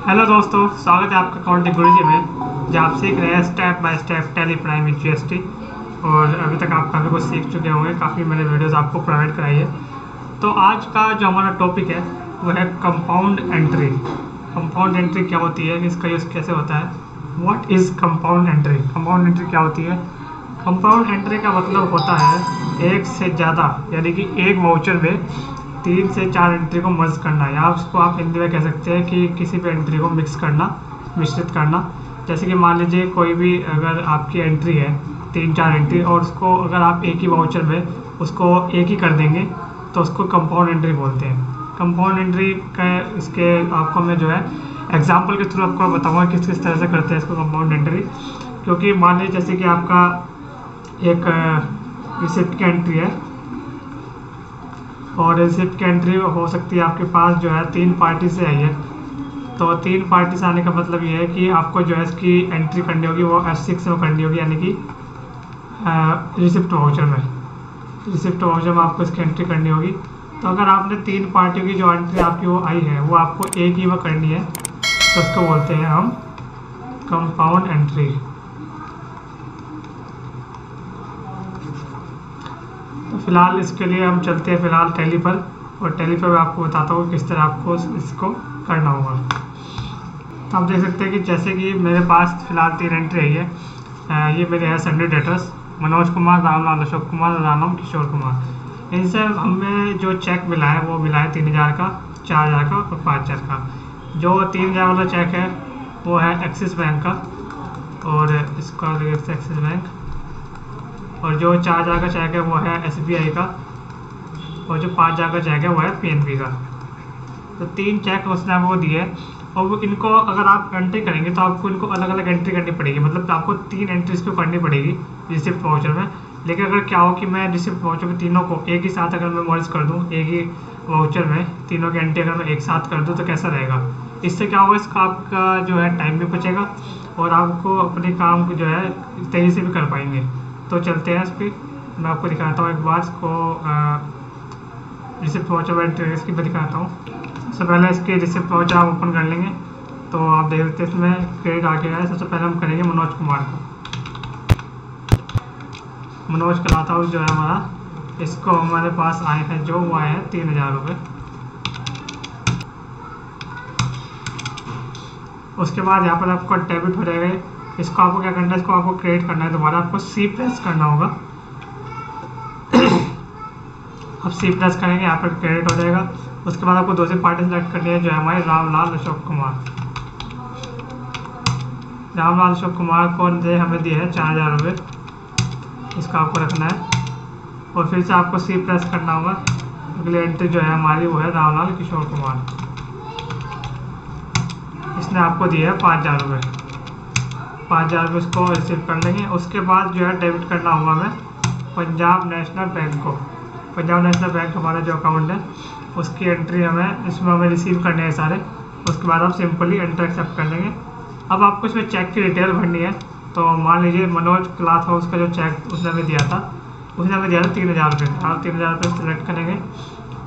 Hello दोस्तों, स्वागत है आपका अकाउंटिंग गुरु जी में, जहाँ आप सीख रहे हैं step by step Tally Prime GST और अभी तक आप काफ़ी कुछ सीख चुके होंगे, काफ़ी मैंने वीडियोस आपको प्रोवाइड कराई है। तो आज का जो हमारा टॉपिक है, वो है कंपाउंड एंट्री कंपाउंड एंट्री क्या होती है, इसका यूज़ कैसे होता है? What is compound entry compound entry क्या होती है? कंपाउंड एंट्री का मतलब होता है, एक से ज़्यादा, यानी कि एक वाउचर में तीन से चार एंट्री को मर्ज करना या उसको आप हिंदी में कह सकते हैं कि किसी भी एंट्री को मिक्स करना, मिश्रित करना। जैसे कि मान लीजिए कोई भी अगर आपकी एंट्री है, तीन चार एंट्री और उसको अगर आप एक ही वाउचर में उसको एक ही कर देंगे तो उसको कंपाउंड एंट्री बोलते हैं। कंपाउंड एंट्री का इसके आपको मैं जो है एग्ज़ाम्पल के थ्रू आपको बताऊँगा किस किस तरह से करते हैं इसको कंपाउंड एंट्री क्योंकि मान लीजिए जैसे कि आपका एक रिसिप्ट की एंट्री है और रिसिप्ट की एंट्री हो सकती है आपके पास जो है तीन पार्टी से आई है तो तीन पार्टी से आने का मतलब ये है कि आपको जो है इसकी एंट्री करनी होगी, वो एफ़ सिक्स में करनी होगी, यानी कि रिसिप्ट वाउचर में। रिसिप्ट वाउचर में आपको इसकी एंट्री करनी होगी। तो अगर आपने तीन पार्टियों की जो एंट्री आपकी वो आई है, वो आपको एक ही में करनी है तो उसको बोलते हैं हम कंपाउंड एंट्री फ़िलहाल इसके लिए हम चलते हैं फ़िलहाल टैली पर और टैली पर मैं आपको बताता हूँ किस तरह आपको इसको करना होगा। तो आप देख सकते हैं कि जैसे कि मेरे पास फ़िलहाल तीन एंट्री है। ये मेरे हैं संडे डेटर्स मनोज कुमार राम रामलाल, अशोक कुमार, रानम, किशोर कुमार। इनसे हमें जो चेक मिला है, वो मिला है तीन हज़ार का, चार हज़ार का और पाँच हज़ार का। जो तीन हज़ार वाला चेक है, वो है एक्सिस बैंक का और इसका एक्सिस बैंक और जो चार हज़ार का चेक है वो है एसबीआई का और जो पाँच हज़ार का चेक है वो है पी का। तो तीन चेक उसने वो दिए। और वो इनको अगर आप एंट्री करेंगे तो आपको इनको अलग अलग एंट्री करनी पड़ेगी। मतलब आपको तीन एंट्रीज को करनी पड़ेगी रिसिप्ट वाउचर में। लेकिन अगर क्या हो कि मैं रिसिप्ट वाउचर में तीनों को एक ही साथ अगर मैं मर्ज कर दूँ, एक ही वाउचर में तीनों की एंट्री अगर मैं एक साथ कर दूँ तो कैसा रहेगा? इससे क्या होगा, इसका आपका जो है टाइम भी बचेगा और आपको अपने काम जो है तेज़ी से भी कर पाएँगे। तो चलते हैं इस पर मैं आपको दिखाता हूँ एक बार इसको रिसिप्ट वाउचर इंटरव्यूज़ की मैं दिखाता हूँ। सबसे पहले इसके रिसिप्ट वाउचर आप ओपन कर लेंगे। तो आप देख सकते हैं इसमें क्रेडिट आ गया है सबसे पहले हम करेंगे मनोज कुमार को। मनोज कराता हाउस जो है हमारा। इसको हमारे पास आए हैं, जो वो आए हैं, तीन हज़ार रुपये उसके बाद यहाँ पर आपका डेबिट हो जाएगा। इसको आपको क्या करना है? इसको आपको क्रिएट करना है दोबारा। आपको सी प्रेस करना होगा। अब सी प्रेस करेंगे, यहाँ पर क्रिएट हो जाएगा। उसके बाद आपको दूसरी पार्टी सेलेक्ट करनी है, जो है हमारे रामलाल अशोक कुमार। रामलाल अशोक कुमार को ने हमें दिए है चार हज़ार रुपये। इसका आपको रखना है। और फिर से आपको सी प्रेस करना होगा। अगली एंट्री जो है हमारी, वो है रामलाल किशोर कुमार। इसने आपको दिया है पाँच हज़ार रुपये। पाँच हज़ार रुपये उसको रिसीव कर लेंगे उसके बाद जो है डेबिट करना होगा हमें पंजाब नेशनल बैंक को। पंजाब नेशनल बैंक हमारा जो अकाउंट है, उसकी एंट्री हमें, इसमें हमें रिसीव करने हैं सारे। उसके बाद आप सिंपली एंटर एक्सेप्ट कर लेंगे। अब आपको इसमें चेक की डिटेल भरनी है। तो मान लीजिए मनोज क्लाथ हाउस का जो चेक उसने हमें दिया था, उसने हमें दिया था तीन हज़ार रुपये आप तीन हज़ार रुपये सेलेक्ट करेंगे।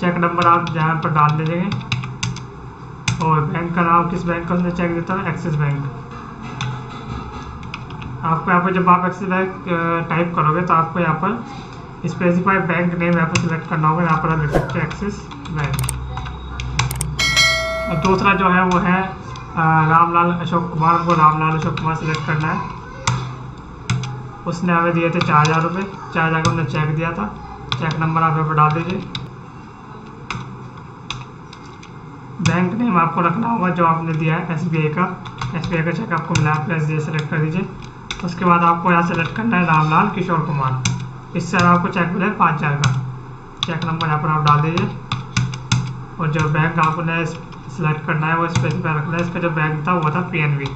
चेक नंबर आप जहाँ पर डाल दीजिएँगे और बैंक का नाम किस बैंक का उसने चेक देता है एक्सिस बैंक आपको यहाँ पर जब आप एक्सिस बैंक टाइप करोगे तो आपको यहाँ पर स्पेसिफाई बैंक नेम यहाँ पर सिलेक्ट करना होगा। यहाँ पर आप लिखेंगे एक्सिस बैंक और दूसरा जो है वो है रामलाल अशोक कुमार को रामलाल अशोक कुमार सेलेक्ट करना है। उसने हमें दिए थे चार हज़ार रुपये चार हज़ार का उन्होंने चेक दिया था। चेक नंबर आप यहाँ पर डाल दीजिए। बैंक नेम आपको रखना होगा जो आपने दिया है एसबीआई का। एसबीआई का चेक आपको मिला आप एस सेलेक्ट कर दीजिए। उसके बाद आपको यहाँ सेलेक्ट करना है रामलाल किशोर कुमार। इससे आपको चेक मिले पाँच हज़ार का। चेक नंबर यहाँ पर आप डाल दीजिए। और जो बैंक आपने सेलेक्ट करना है, वो स्पेसिफाई रखना है। इसका जो बैंक था, वो था पी एन बी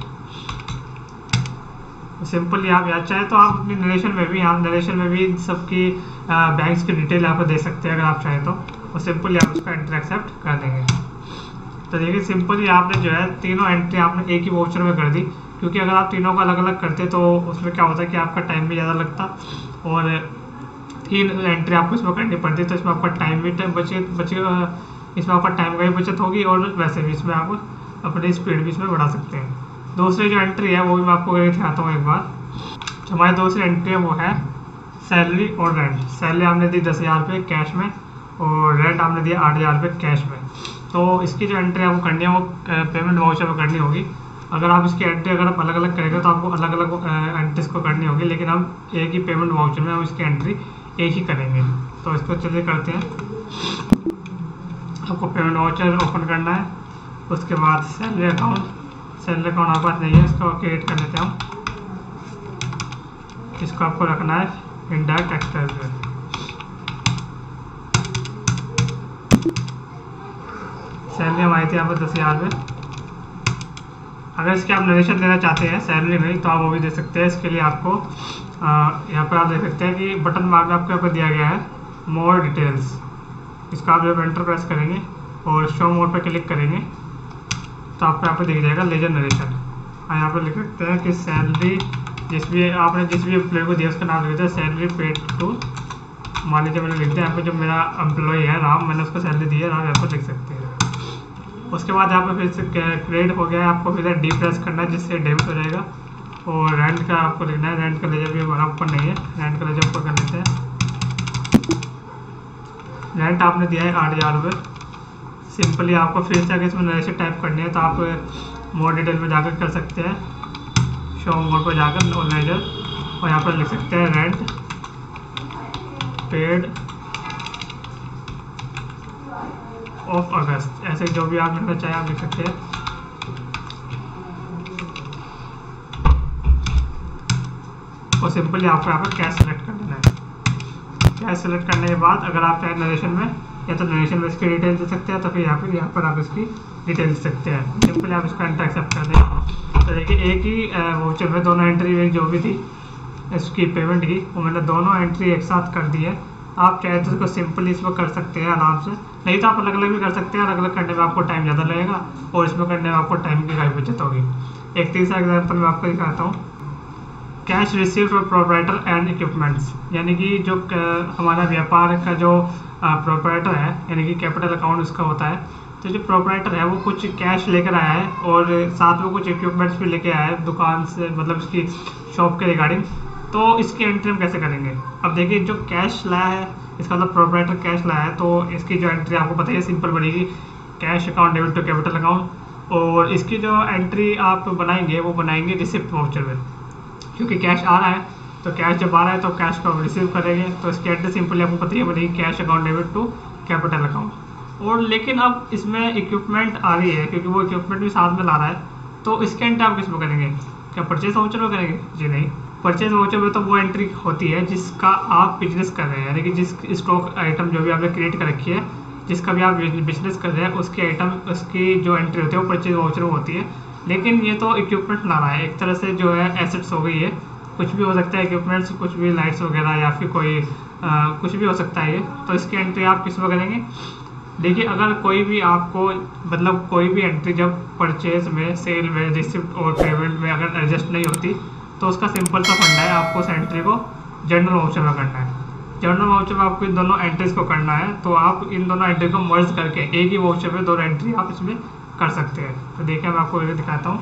सिंपली आप यहाँ चाहें तो आप अपनी नरेशन में भी, आप नरेशन में भी सबकी बैंक्स की डिटेल यहाँ पर दे सकते हैं, अगर आप चाहें तो। और सिंपली आप उसका एंट्री एक्सेप्ट कर देंगे। तो देखिए सिंपली आपने जो है तीनों एंट्री आपने एक ही वाउचर में कर दी। क्योंकि अगर आप तीनों को अलग अलग करते तो उसमें क्या होता है कि आपका टाइम भी ज़्यादा लगता और तीन एंट्री आपको इसमें करनी पड़ती तो इसमें आपका टाइम भी बचे बचे इसमें आपका टाइम का भी बचत होगी और वैसे भी इसमें आप अपनी स्पीड भी इसमें बढ़ा सकते हैं। दूसरी जो एंट्री है, वो भी मैं आपको करके दिखाता हूँ एक बार। हमारी दूसरी एंट्री है, वो है सैलरी और रेंट सैलरी आपने दी दस हज़ार रुपये कैश में और रेंट आपने दिया आठ हज़ार रुपये कैश में। तो इसकी जो एंट्री आपको करनी है, वो पेमेंट वाउचर में करनी होगी। अगर आप इसकी एंट्री अगर आप अलग अलग करेंगे तो आपको अलग अलग एंट्रीज को करनी होगी, लेकिन हम एक ही पेमेंट वाउचर में हम इसकी एंट्री एक ही करेंगे। तो इसको चलिए करते हैं। आपको पेमेंट वाउचर ओपन करना है, उसके बाद सैलरी अकाउंट सैलरी अकाउंट हमारे पास नहीं है, इसको क्रिएट कर लेते हैं हम। इसको आपको रखना है इंडायरेक्ट एक्सपेंस में सैलरी हमारी थी यहाँ पर दस हज़ार में। अगर इसके आप नरेशन देना चाहते हैं सैलरी नहीं तो आप वो भी दे सकते हैं। इसके लिए आपको यहाँ पर आप देख सकते हैं कि बटन मार्क में आपको यहाँ पर दिया गया है। मोर डिटेल्स इसका आप जब एंटर प्रेस करेंगे और शो मोड पर क्लिक करेंगे तो आपको यहाँ पर दिख जाएगा लेजर नरेशन यहाँ पर लिख सकते हैं कि सैलरी जिस भी आपने जिस भी एम्प्लॉय को दिया उसका नाम लिख दिया सैलरी पेड टू मान लीजिए मैंने लिख दिया, यहाँ पर जो मेरा एम्प्लॉय है, राम, मैंने उसको सैलरी दी है, राम, यहाँ पर लिख सकते हैं। उसके बाद यहाँ पे फिर से क्रिएट हो गया है। आपको फिर डी प्रेस करना है, जिससे डेबिट हो जाएगा। और रेंट का आपको लिखना है। रेंट का लेजर भी हमारा ऊपर नहीं है रेंट का लेजर ऊपर कर लेते हैं। रेंट आपने दिया है आठ हज़ार रुपये सिंपली आपको फिर से अगर इसमें नए टाइप करनी है तो आप मोर डिटेल में जाकर कर सकते हैं। शो मोड पर जाकर और लेजर और यहाँ पर लिख सकते हैं रेंट पेड ऑफ़ अगस्त ऐसे जो भी आप लिखना चाहें आप लिख सकते हैं। और सिंपली आपको यहाँ पर कैश सेलेक्ट कर देना है। कैश सेलेक्ट करने के बाद अगर आप चाहे नरेशन में, या तो नरेशन में इसकी डिटेल दे सकते हैं तो फिर यहाँ पर यहाँ पर आप इसकी डिटेल दे सकते हैं। सिंपली आप इसका एंटर एक्सेप्ट कर दें। तो देखिए, एक ही वो में दोनों एंट्री जो भी थी, इसकी पेमेंट की, वो मैंने दोनों एंट्री एक साथ कर दी है। आप चाहे तो इसको सिंपली इसमें कर सकते हैं आराम से। नहीं तो आप अलग अलग भी कर सकते हैं अलग अलग करने में आपको टाइम ज़्यादा लगेगा और इसमें करने में आपको टाइम की काफ़ी बचत होगी। एक तीसरा एग्ज़ाम्पल मैं आपको दिखाता हूँ। Cash receive for proprietor and equipments यानी कि जो हमारा व्यापार का जो प्रोपराइटर है, यानी कि कैपिटल अकाउंट उसका होता है तो जो प्रोपराइटर है वो कुछ कैश लेकर आया है और साथ में कुछ इक्विपमेंट्स भी लेके आया है, दुकान से मतलब उसकी शॉप के रिगार्डिंग तो इसकी एंट्री हम कैसे करेंगे? अब देखिए, जो कैश लाया है, इसका मतलब प्रोपराइटर कैश लाया है तो इसकी जो एंट्री आपको पता ही सिंपल बनेगी। Cash account debit to capital account और इसकी जो एंट्री आप बनाएँगे, वो बनाएँगे रिसिप्ट वाउचर में। क्योंकि कैश आ रहा है तो कैश जब आ रहा है तो कैश को रिसीव करेंगे। तो इसकी एंट्री सिंपली आपको पता ही बनेगी cash account debit to capital account और लेकिन अब इसमें इक्विपमेंट आ रही है, क्योंकि वो इक्विपमेंट भी साथ में ला रहा है तो इसकी एंट्री आप किसमें करेंगे? क्या परचेज वाउचर में करेंगे? जी नहीं। परचेज वाउचर में तो वो एंट्री होती है जिसका आप बिज़नेस कर रहे हैं यानी कि जिस स्टॉक आइटम जो भी आपने क्रिएट कर रखी है जिसका भी आप बिज़नेस कर रहे हैं उसके आइटम उसकी जो एंट्री होती है वो परचेज वाउचर में होती है। लेकिन ये तो इक्विपमेंट रहा है एक तरह से जो है एसेट्स हो गई है। कुछ भी हो सकता है इक्विपमेंट्स कुछ भी लाइट्स वगैरह या फिर कोई आ, कुछ भी हो सकता है ये। तो इसकी एंट्री आप किसमें करेंगे? देखिए अगर कोई भी आपको मतलब कोई भी एंट्री जब परचेज में सेल में रिसिप्ट और पेमेंट में अगर एडजस्ट नहीं होती तो उसका सिंपल सा फंडा है आपको उस एंट्री को जनरल वाउचर में करना है। जनरल वाउचर में आपको इन दोनों एंट्रीज को करना है तो आप इन दोनों एंट्री को मर्ज करके एक ही वाउचर में दोनों एंट्री आप इसमें कर सकते हैं। तो देखिए, मैं आपको ये दिखाता हूँ।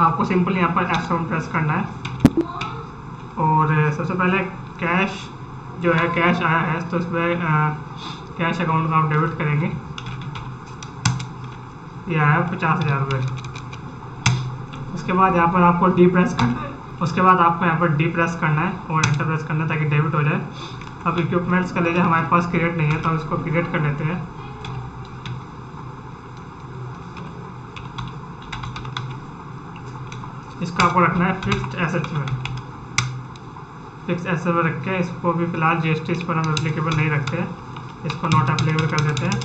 आपको सिंपल यहाँ पर एस प्रेस करना है। और सबसे पहले कैश जो है कैश आया है तो इसमें कैश अकाउंट का आप डेबिट करेंगे। ये आया पचास हज़ार रुपये उसके बाद यहाँ पर आपको डी प्रेस करना है। उसके बाद आपको यहाँ पर डी प्रेस करना है और एंटर प्रेस करना है ताकि डेबिट हो जाए। अब इक्विपमेंट्स का ले जाए हमारे पास क्रिएट नहीं है तो हम इसको क्रिएट कर लेते हैं। इसका आपको रखना है फिक्स एसेट्स में। फिक्स एसेट में रख के इसको भी फ़िलहाल जी एस टी इस पर हम एप्लीकेबल नहीं रखते हैं। इसको नॉट अप्लीकेबल कर देते हैं।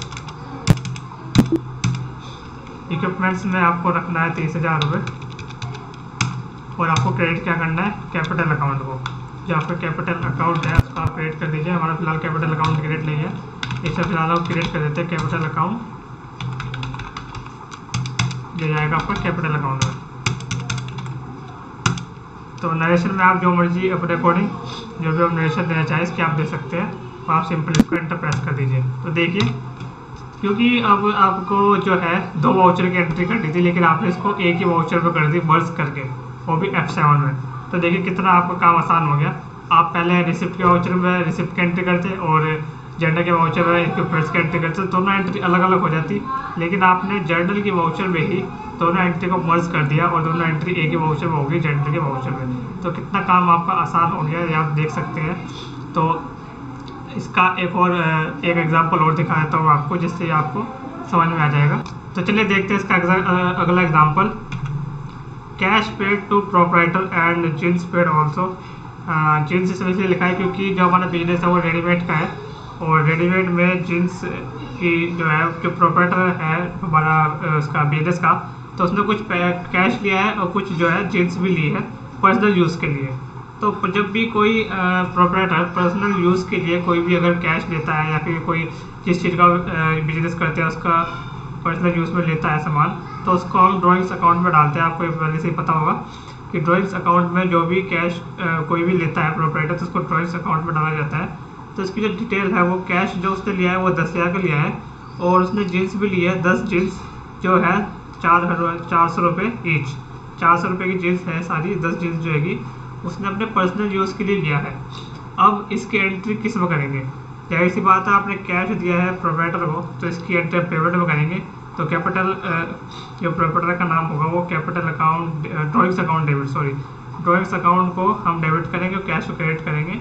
इक्विपमेंट्स में आपको रखना है तीस हज़ार रुपये और आपको क्रेडिट क्या करना है? कैपिटल अकाउंट को। जो आपका कैपिटल अकाउंट है, उसको आप क्रिएट कर दीजिए। हमारा फ़िलहाल कैपिटल अकाउंट क्रिएट नहीं है। इसे फ़िलहाल आप क्रिएट कर देते हैं कैपिटल अकाउंट ये जाएगा आपका कैपिटल अकाउंट में। तो नरेशन में आप जो मर्ज़ी अपने अकॉर्डिंग जो भी आप नरेशन देना चाहें, इसके आप दे सकते हैं। तो आप सिंपली इसको एंटर प्रेस कर दीजिए। तो देखिए, क्योंकि अब आपको जो है, दो वाउचर की एंट्री करनी थी, लेकिन आपने इसको एक ही वाउचर पर कर दी मर्ज करके। वो भी एफ़ सेवन में। तो देखिए कितना आपका काम आसान हो गया। आप पहले रिसिप्ट के वाउचर में रिसिप्ट की एंट्री करते और जर्नल के वाउचर में इसके प्रेस की एंट्री करते, दोनों एंट्री अलग अलग हो जाती। लेकिन आपने जर्नल की वाउचर में ही दोनों एंट्री को मर्ज कर दिया और दोनों एंट्री एक ही वाउचर में होगी जर्नल के वाउचर में। तो कितना काम आपका आसान हो गया, ये आप देख सकते हैं। तो इसका एक और, एक एग्जांपल और दिखा देता हूँ आपको, जिससे आपको समझ में आ जाएगा। तो चलिए देखते हैं इसका अगला example cash paid to proprietor and jeans paid also jeans इसमें इसलिए लिखा है क्योंकि जो हमारा बिज़नेस है वो रेडीमेड का है और रेडीमेड में जीन्स की जो है, जो प्रोपरेटर है हमारा उसका बिज़नेस का तो उसने कुछ कैश लिया है और कुछ जो है जीन्स भी ली है पर्सनल यूज़ के लिए। तो जब भी कोई प्रोपरेटर पर्सनल यूज़ के लिए कोई भी अगर कैश लेता है या फिर कोई जिस चीज़ का बिज़नेस करते हैं उसका पर्सनल यूज़ में लेता है सामान तो उसको हम ड्राइंग्स अकाउंट में डालते हैं। आपको पहले से ही पता होगा कि ड्राइंग्स अकाउंट में जो भी कैश कोई भी लेता है प्रोपरेटर तो उसको ड्राइंग्स अकाउंट में डाला जाता है। तो इसकी जो डिटेल है, वो कैश जो उसने लिया है, वो दस हज़ार का लिया है और उसने जीन्स भी लिया है। दस जीन्स जो है, चार चार सौ रुपये ईच चार सौ रुपये की जीन्स है सारी, दस जीन्स जो है उसने अपने पर्सनल यूज़ के लिए लिया है। अब इसकी एंट्री किसमें करेंगे? ज़ाहिर सी बात है, आपने कैश दिया है प्रोपरेटर को तो इसकी एंट्री पेमेंट में करेंगे। तो कैपिटल जो प्रोपरेटर का नाम होगा, वो capital account drawings account debit sorry drawings account को हम डेबिट करेंगे और कैश को क्रेडिट करेंगे।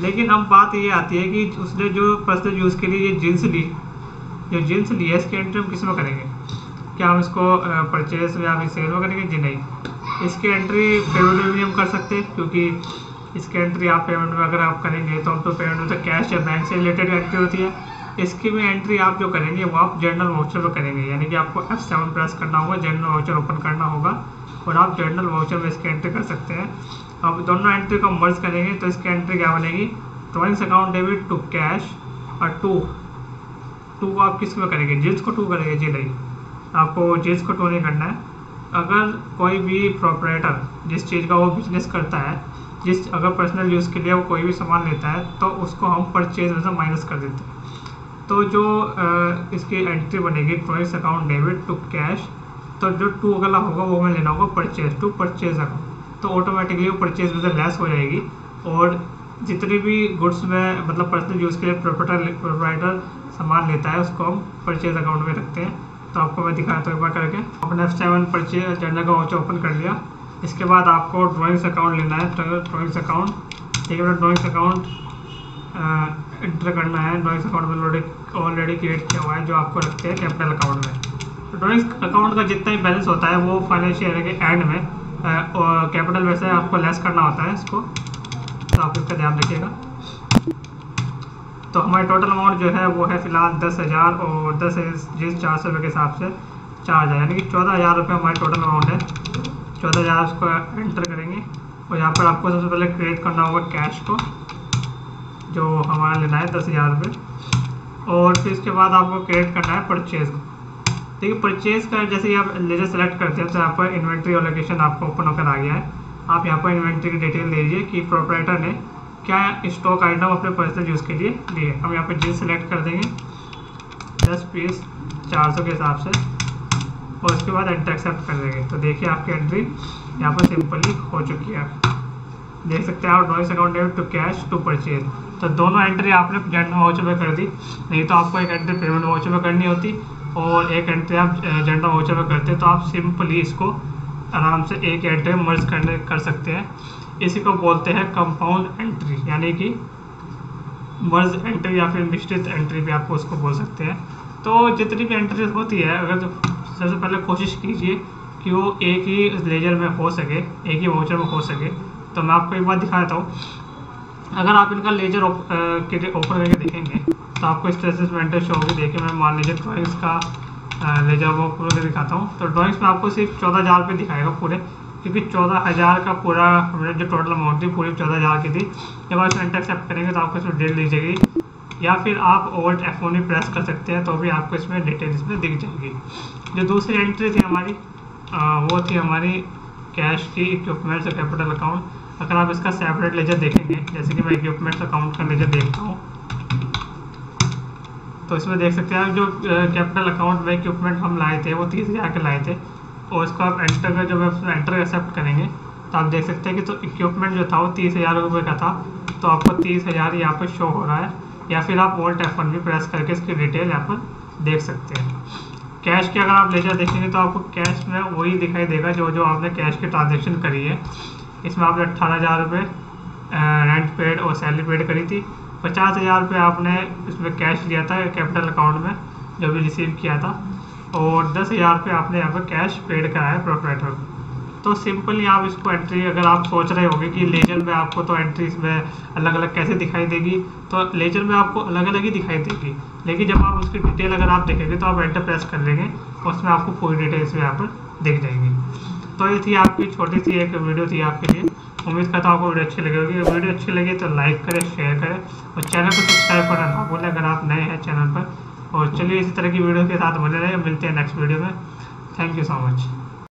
लेकिन अब बात ये आती है कि उसने जो पर्सनल यूज़ के लिए ये जींस ली, जो जींस ली है, इसकी एंट्री हम किसमें करेंगे? क्या हम इसको परचेज या फिर सेल में करेंगे? जी नहीं। इसकी एंट्री पेमेंट में भी हम कर सकते हैं, क्योंकि इसकी एंट्री आप पेमेंट में अगर आप करेंगे तो हम तो पेमेंट में तो कैश या बैंक से रिलेटेड एंट्री होती है। इसकी भी एंट्री आप जो करेंगे वो आप जर्नल वाउचर पर करेंगे, यानी कि आपको एफ़ सेवन प्रेस करना होगा जर्नल वाउचर ओपन करना होगा और आप जर्नल वाउचर में इसकी एंट्री कर सकते हैं। अब दोनों एंट्री को मर्ज करेंगे तो इसकी एंट्री क्या बनेगी? ट्वेंस अकाउंट डेबिट टू कैश और टू टू आप किसमें करेंगे? जींस को टू करेंगे, जी नहीं। आपको जींस को टू नहीं करना है। अगर कोई भी प्रोपरेटर जिस चीज़ का वो बिज़नेस करता है जिस, अगर पर्सनल यूज़ के लिए वो कोई भी सामान लेता है तो उसको हम परचेज में से माइनस कर देते हैं। तो जो इसकी एंट्री बनेगी ट्रॉइस अकाउंट डेबिट टू कैश तो जो टू अगला होगा, वो हमें लेना होगा परचेज टू परचेज अकाउंट तो ऑटोमेटिकली वो परचेज में से लेस हो जाएगी और जितनी भी गुड्स में मतलब पर्सनल यूज़ के लिए प्रोपरेटर प्रोपराइटर सामान लेता है, उसको हम परचेज अकाउंट में रखते हैं। तो आपको मैं दिखाता हूँ एक बार करके। अपने एफ़ सेवन परचेज जर्नल का वाउचर ओपन कर लिया। इसके बाद आपको ड्राइंग्स अकाउंट लेना है ड्राइंग्स अकाउंट ठीक है ड्राइंग्स अकाउंट इंटर करना है। ड्राइंग्स अकाउंट में ऑलरेडी क्रिएट किया हुआ है, जो आपको रखते हैं कैपिटल अकाउंट में। तो ड्राइंग्स अकाउंट का जितना भी बैलेंस होता है, वो फाइनेंशियल के एंड में और कैपिटल में से आपको लेस करना होता है इसको। तो आप इसका ध्यान रखिएगा। तो हमारी टोटल अमाउंट जो है, वो है फ़िलहाल दस हज़ार और दस जिस चार सौ रुपये के हिसाब से चार हज़ार, यानी कि चौदह हज़ार रुपये हमारी टोटल अमाउंट है। चौदह हज़ार उसको एंटर करेंगे। और यहाँ पर आपको सबसे पहले क्रिएट करना होगा कैश को, जो हमारा लेना है दस हज़ार रुपये। और फिर इसके बाद आपको क्रिएट करना है परचेज़ देखिए परचेज़ का जैसे ही आप लेजर सेलेक्ट करते हैं तो यहाँ पर इन्वेंट्री और लोकेशन आपको ओपन होकर आ गया है। आप यहाँ पर इन्वेंट्री की डिटेल दे दीजिए कि प्रोपराइटर ने क्या स्टॉक आइटम अपने पर्सनल यूज़ के लिए लिए हम यहाँ पर जीन्स सेलेक्ट कर देंगे। दस पीस चार सौ के हिसाब से। और उसके बाद एंटर एक्सेप्ट कर देंगे। तो देखिए आपकी एंट्री यहाँ पर सिंपली हो चुकी है। देख सकते हैं आप drawing account debit to cash to purchase तो दोनों एंट्री आपने जनरल वाउचर में कर दी। नहीं तो आपको एक एंट्री पेमेंट वाउचर में करनी होती और एक एंट्री आप जनरल वाउचर में करते तो आप सिंपली इसको आराम से एक एंट्री मर्ज करने, कर सकते हैं। इसी को बोलते हैं कंपाउंड एंट्री यानी कि मर्ज एंट्री या फिर मिश्रित एंट्री भी आपको उसको बोल सकते हैं। तो जितनी भी एंट्री होती है, अगर सबसे पहले कोशिश कीजिए कि वो एक ही लेजर में हो सके, एक ही वाउचर में हो सके। तो मैं आपको एक बात दिखा देता हूँ। अगर आप इनका लेजर ओपन करके देखेंगे तो आपको इस तरह से शो होगी। देखिए, मैं मान लीजिए ड्राइंग्स का लेजर वो पूरा दिखाता हूँ। तो ड्राइंग्स में आपको सिर्फ़ चौदह हज़ार रुपये दिखाएगा पूरे, क्योंकि चौदह हज़ार का पूरा जो टोटल अमाउंट थी, पूरी चौदह हज़ार की थी। जब आप इसमें एक्सेप्ट करेंगे तो आपको इसमें डेट दी जाएगी। या फिर आप ओल्ड एफ़ प्रेस कर सकते हैं तो भी आपको इसमें डिटेल इसमें दिख जाएगी। जो दूसरी एंट्री थी हमारी आ, वो थी हमारी कैश की इक्विपमेंट्स और कैपिटल अकाउंट अगर आप इसका सेपरेट लेजर देखेंगे जैसे कि मैं इक्विपमेंट्स अकाउंट का लेजर देखता हूँ तो इसमें देख सकते हैं आप जो कैपिटल अकाउंट में इक्विपमेंट हम लाए थे वो तीस हज़ार के लाए थे और इसको आप एंटर कर जब आप एंटर एक्सेप्ट करेंगे तो आप देख सकते हैं कि तो इक्विपमेंट जो था वो तीस हज़ार रुपये का था तो आपको तीस हज़ार यहाँ पर शो हो रहा है। या फिर आप ओल्ड एफ़ भी प्रेस करके इसकी डिटेल यहाँ पर देख सकते हैं। कैश की अगर आप लेजर देखेंगे तो आपको कैश में वही दिखाई देगा जो जो आपने कैश की ट्रांजेक्शन करी है। इसमें आपने अट्ठारह हज़ार रुपये रेंट पेड और सैलरी पेड करी थी। पचास हज़ार रुपये आपने इसमें कैश लिया था कैपिटल अकाउंट में, जो भी रिसीव किया था। और दस हज़ार रुपये आपने यहाँ पर कैश पेड कराया प्रोपरेटर तो सिंपली आप इसको एंट्री अगर आप सोच रहे होंगे कि लेजर में आपको तो एंट्री इसमें अलग अलग कैसे दिखाई देगी तो लेजर में आपको अलग अलग ही दिखाई देगी। लेकिन जब आप उसकी डिटेल अगर आप देखेंगे तो आप एंटर प्रेस कर लेंगे, उसमें आपको पूरी डिटेल्स भी यहाँ पर दिख जाएँगी। तो ये थी आपकी छोटी सी एक वीडियो थी आपके लिए। उम्मीद करता हूँ आपको वीडियो अच्छी लगी होगी। वीडियो अच्छी लगी तो लाइक करें शेयर करें और चैनल को सब्सक्राइब करना ना बोले अगर आप नए हैं चैनल पर। और चलिए इसी तरह की वीडियो के साथ बने रहे। मिलते हैं नेक्स्ट वीडियो में। Thank you so much